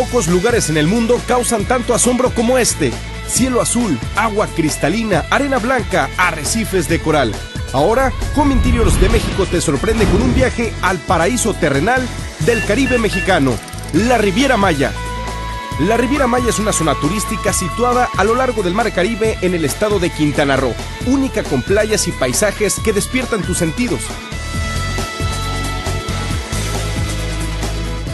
Pocos lugares en el mundo causan tanto asombro como este. Cielo azul, agua cristalina, arena blanca, arrecifes de coral. Ahora, Home Interiors de México te sorprende con un viaje al paraíso terrenal del Caribe mexicano, la Riviera Maya. La Riviera Maya es una zona turística situada a lo largo del Mar Caribe en el estado de Quintana Roo, única con playas y paisajes que despiertan tus sentidos.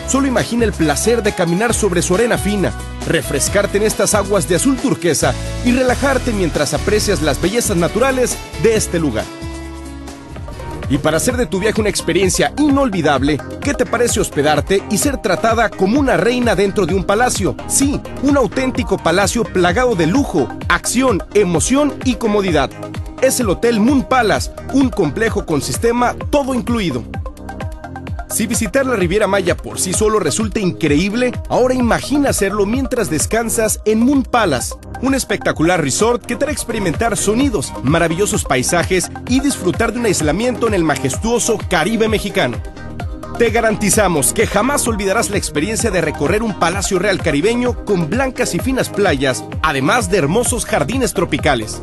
Solo imagina el placer de caminar sobre su arena fina, refrescarte en estas aguas de azul turquesa y relajarte mientras aprecias las bellezas naturales de este lugar. Y para hacer de tu viaje una experiencia inolvidable, ¿qué te parece hospedarte y ser tratada como una reina dentro de un palacio? Sí, un auténtico palacio plagado de lujo, acción, emoción y comodidad. Es el Hotel Moon Palace, un complejo con sistema todo incluido. Si visitar la Riviera Maya por sí solo resulta increíble, ahora imagina hacerlo mientras descansas en Moon Palace, un espectacular resort que te hará experimentar sonidos, maravillosos paisajes y disfrutar de un aislamiento en el majestuoso Caribe mexicano. Te garantizamos que jamás olvidarás la experiencia de recorrer un palacio real caribeño con blancas y finas playas, además de hermosos jardines tropicales.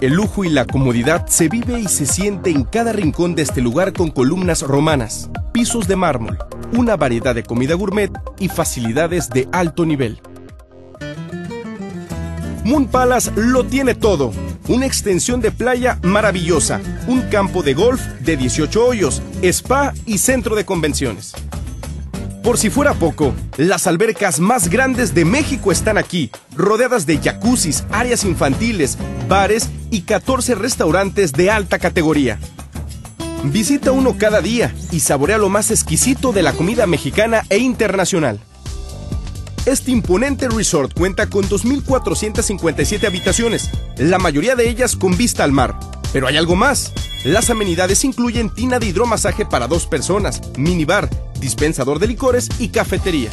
El lujo y la comodidad se vive y se siente en cada rincón de este lugar con columnas romanas, pisos de mármol, una variedad de comida gourmet y facilidades de alto nivel. Moon Palace lo tiene todo. Una extensión de playa maravillosa, un campo de golf de 18 hoyos, spa y centro de convenciones. Por si fuera poco, las albercas más grandes de México están aquí, rodeadas de jacuzzis, áreas infantiles, bares y 14 restaurantes de alta categoría. Visita uno cada día y saborea lo más exquisito de la comida mexicana e internacional. Este imponente resort cuenta con 2.457 habitaciones, la mayoría de ellas con vista al mar. Pero hay algo más. Las amenidades incluyen tina de hidromasaje para dos personas, minibar, dispensador de licores y cafetería.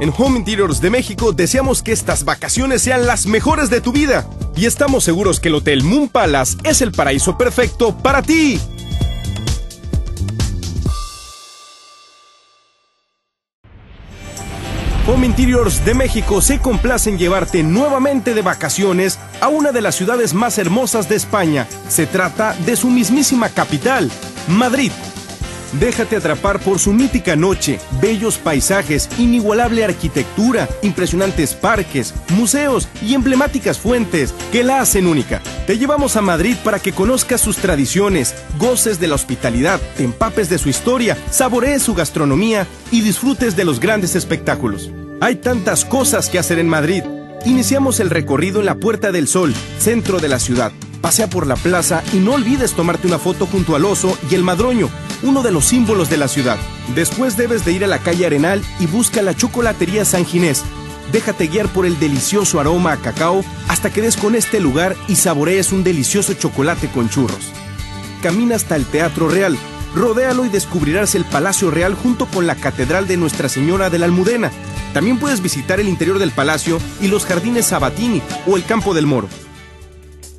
En Home Interiors de México deseamos que estas vacaciones sean las mejores de tu vida y estamos seguros que el Hotel Moon Palace es el paraíso perfecto para ti. Home Interiors de México se complace en llevarte nuevamente de vacaciones a una de las ciudades más hermosas de España. Se trata de su mismísima capital, Madrid. Déjate atrapar por su mítica noche, bellos paisajes, inigualable arquitectura, impresionantes parques, museos y emblemáticas fuentes que la hacen única. Te llevamos a Madrid para que conozcas sus tradiciones, goces de la hospitalidad, te empapes de su historia, saborees su gastronomía y disfrutes de los grandes espectáculos. Hay tantas cosas que hacer en Madrid. Iniciamos el recorrido en la Puerta del Sol, centro de la ciudad. Pasea por la plaza y no olvides tomarte una foto junto al oso y el madroño, uno de los símbolos de la ciudad. Después debes de ir a la calle Arenal y busca la chocolatería San Ginés. Déjate guiar por el delicioso aroma a cacao hasta que des con este lugar y saborees un delicioso chocolate con churros. Camina hasta el Teatro Real, rodéalo y descubrirás el Palacio Real junto con la Catedral de Nuestra Señora de la Almudena. También puedes visitar el interior del palacio y los jardines Sabatini o el Campo del Moro.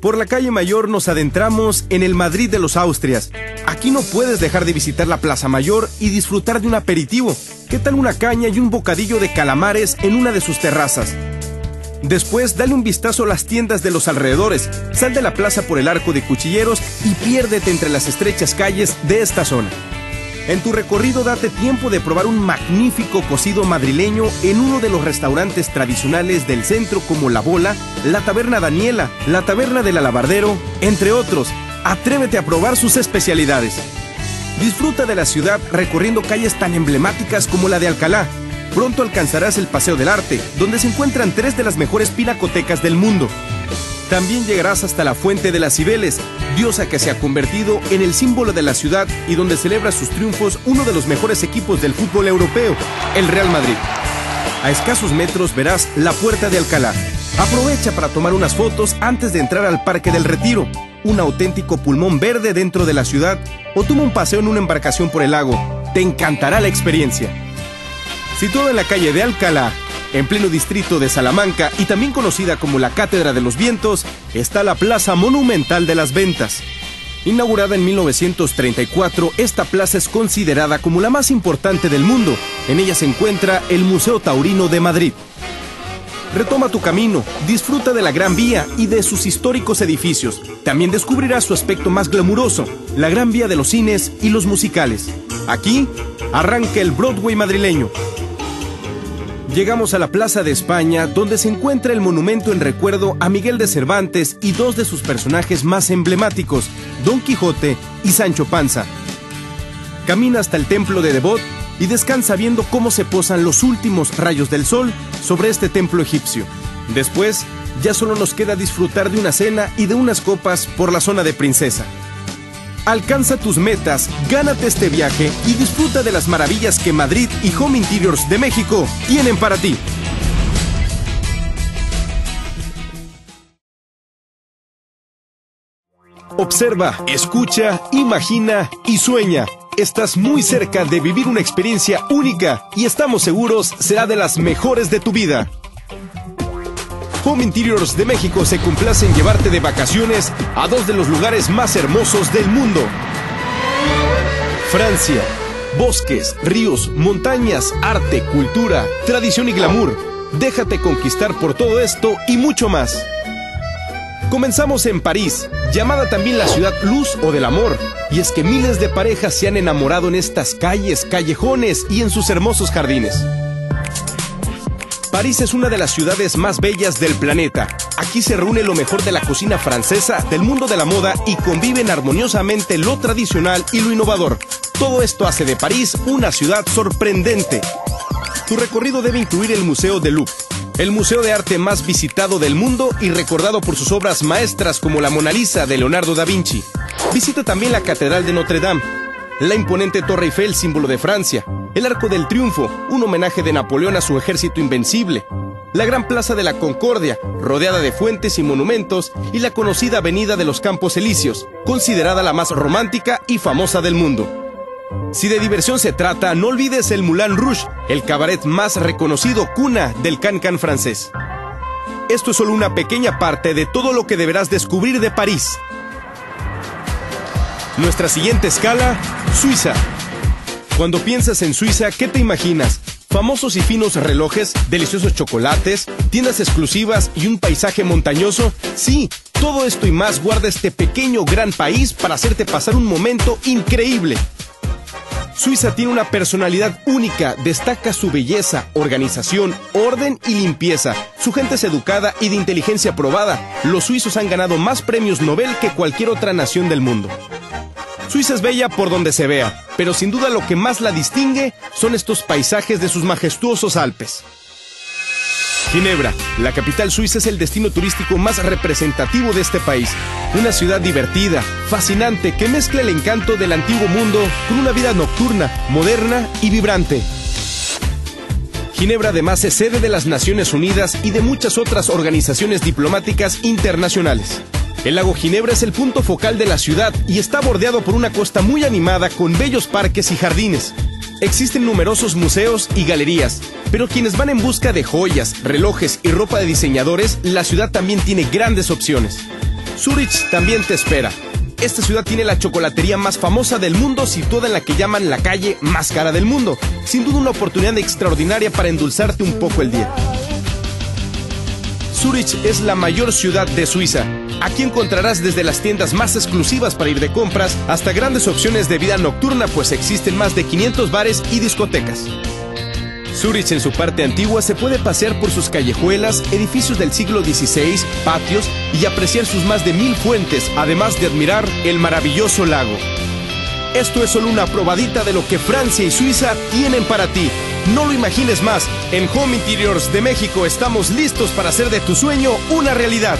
Por la calle Mayor nos adentramos en el Madrid de los Austrias. Aquí no puedes dejar de visitar la Plaza Mayor y disfrutar de un aperitivo. ¿Qué tal una caña y un bocadillo de calamares en una de sus terrazas? Después, dale un vistazo a las tiendas de los alrededores, sal de la plaza por el arco de cuchilleros y piérdete entre las estrechas calles de esta zona. En tu recorrido date tiempo de probar un magnífico cocido madrileño en uno de los restaurantes tradicionales del centro como La Bola, la Taberna Daniela, la Taberna del Alabardero, entre otros. Atrévete a probar sus especialidades. Disfruta de la ciudad recorriendo calles tan emblemáticas como la de Alcalá. Pronto alcanzarás el Paseo del Arte, donde se encuentran tres de las mejores pinacotecas del mundo. También llegarás hasta la Fuente de las Cibeles, diosa que se ha convertido en el símbolo de la ciudad y donde celebra sus triunfos uno de los mejores equipos del fútbol europeo, el Real Madrid. A escasos metros verás la Puerta de Alcalá. Aprovecha para tomar unas fotos antes de entrar al Parque del Retiro, un auténtico pulmón verde dentro de la ciudad, o toma un paseo en una embarcación por el lago. Te encantará la experiencia. Situado en la calle de Alcalá, en pleno distrito de Salamanca y también conocida como la Cátedra de los Vientos, está la Plaza Monumental de las Ventas. Inaugurada en 1934, esta plaza es considerada como la más importante del mundo. En ella se encuentra el Museo Taurino de Madrid. Retoma tu camino, disfruta de la Gran Vía y de sus históricos edificios. También descubrirás su aspecto más glamuroso, la Gran Vía de los cines y los musicales. Aquí arranca el Broadway madrileño. Llegamos a la Plaza de España, donde se encuentra el monumento en recuerdo a Miguel de Cervantes y dos de sus personajes más emblemáticos, Don Quijote y Sancho Panza. Camina hasta el templo de Devot y descansa viendo cómo se posan los últimos rayos del sol sobre este templo egipcio. Después, ya solo nos queda disfrutar de una cena y de unas copas por la zona de Princesa. Alcanza tus metas, gánate este viaje y disfruta de las maravillas que Madrid y Home Interiors de México tienen para ti. Observa, escucha, imagina y sueña. Estás muy cerca de vivir una experiencia única y estamos seguros será de las mejores de tu vida. Home Interiors de México se complace en llevarte de vacaciones a dos de los lugares más hermosos del mundo. Francia. Bosques, ríos, montañas, arte, cultura, tradición y glamour. Déjate conquistar por todo esto y mucho más. Comenzamos en París, llamada también la ciudad luz o del amor, y es que miles de parejas se han enamorado en estas calles, callejones y en sus hermosos jardines. París es una de las ciudades más bellas del planeta. Aquí se reúne lo mejor de la cocina francesa, del mundo de la moda y conviven armoniosamente lo tradicional y lo innovador. Todo esto hace de París una ciudad sorprendente. Tu recorrido debe incluir el Museo de Louvre, el museo de arte más visitado del mundo y recordado por sus obras maestras como la Mona Lisa de Leonardo da Vinci. Visita también la Catedral de Notre Dame, la imponente Torre Eiffel, símbolo de Francia, el Arco del Triunfo, un homenaje de Napoleón a su ejército invencible, la Gran Plaza de la Concordia, rodeada de fuentes y monumentos, y la conocida Avenida de los Campos Elíseos, considerada la más romántica y famosa del mundo. Si de diversión se trata, no olvides el Moulin Rouge, el cabaret más reconocido cuna del cancan francés. Esto es solo una pequeña parte de todo lo que deberás descubrir de París. Nuestra siguiente escala, Suiza. Cuando piensas en Suiza, ¿qué te imaginas? Famosos y finos relojes, deliciosos chocolates, tiendas exclusivas y un paisaje montañoso. Sí, todo esto y más guarda este pequeño gran país para hacerte pasar un momento increíble. Suiza tiene una personalidad única, destaca su belleza, organización, orden y limpieza. Su gente es educada y de inteligencia probada. Los suizos han ganado más premios Nobel que cualquier otra nación del mundo. Suiza es bella por donde se vea, pero sin duda lo que más la distingue son estos paisajes de sus majestuosos Alpes. Ginebra, la capital suiza es el destino turístico más representativo de este país. Una ciudad divertida, fascinante, que mezcla el encanto del antiguo mundo con una vida nocturna, moderna y vibrante. Ginebra además es sede de las Naciones Unidas y de muchas otras organizaciones diplomáticas internacionales. El lago Ginebra es el punto focal de la ciudad y está bordeado por una costa muy animada con bellos parques y jardines. Existen numerosos museos y galerías, pero quienes van en busca de joyas, relojes y ropa de diseñadores, la ciudad también tiene grandes opciones. Zurich también te espera. Esta ciudad tiene la chocolatería más famosa del mundo situada en la que llaman la calle más cara del mundo. Sin duda una oportunidad extraordinaria para endulzarte un poco el día. Zurich es la mayor ciudad de Suiza. Aquí encontrarás desde las tiendas más exclusivas para ir de compras hasta grandes opciones de vida nocturna, pues existen más de 500 bares y discotecas. Zurich en su parte antigua se puede pasear por sus callejuelas, edificios del siglo XVI, patios y apreciar sus más de mil fuentes, además de admirar el maravilloso lago. Esto es solo una probadita de lo que Francia y Suiza tienen para ti. No lo imagines más. En Home Interiors de México estamos listos para hacer de tu sueño una realidad.